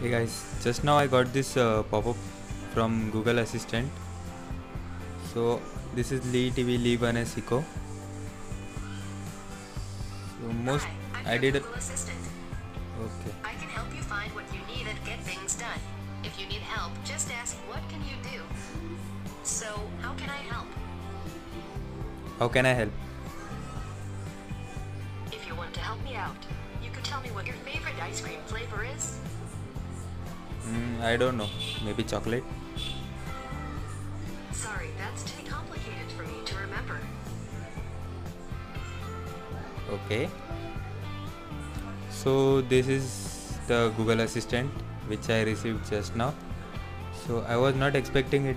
Hey guys, just now I got this uh, pop-up from Google Assistant. So this is Lee TV Le 1S Eco. So most Hi, I did. A, Assistant. okay. I can help you find what you need and get things done. If you need help, just ask what can you do. So, how can I help? How can I help? If you want to help me out, you could tell me what your favorite ice cream flavor is. I don't know. Maybe chocolate. Sorry, that's too complicated for me to remember. Okay. So this is the Google Assistant which I received just now. So I was not expecting it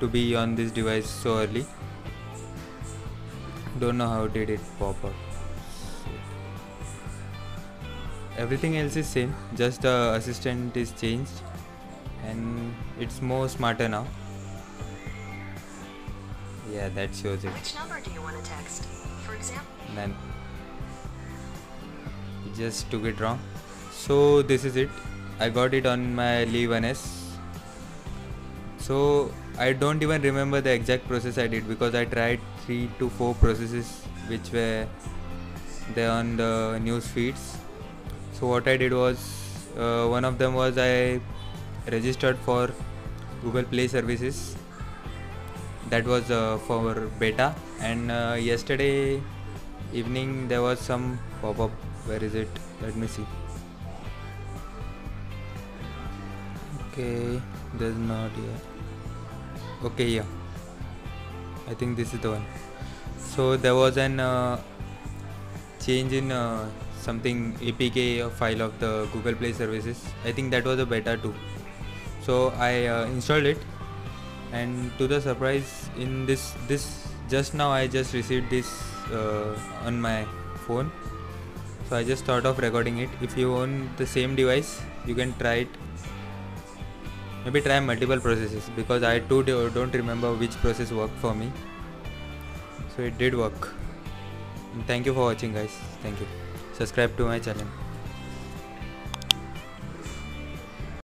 to be on this device so early. Don't know how did it pop up. Everything else is same, just the assistant is changed and it's more smarter now. Yeah, that shows it. Which number do you want to text? For example, None. Just took it wrong. So this is it. I got it on my Le 1S. So I don't even remember the exact process I did because I tried three to four processes which were there on the news feeds. So what I did was uh, one of them was I registered for Google Play services. That was uh, for beta, and uh, yesterday evening there was some pop-up. Where is it? Let me see. Okay, there's not here. Okay, yeah. I think this is the one. So there was an uh, change in uh, something APK file of the Google Play services. I think that was a beta too. So I uh, installed it, and to the surprise, in this this just now I just received this uh, on my phone. So I just thought of recording it. If you own the same device, you can try it. Maybe try multiple processes because I too do- don't remember which process worked for me. So it did work. Thank you for watching, guys. Thank you. Subscribe to my channel.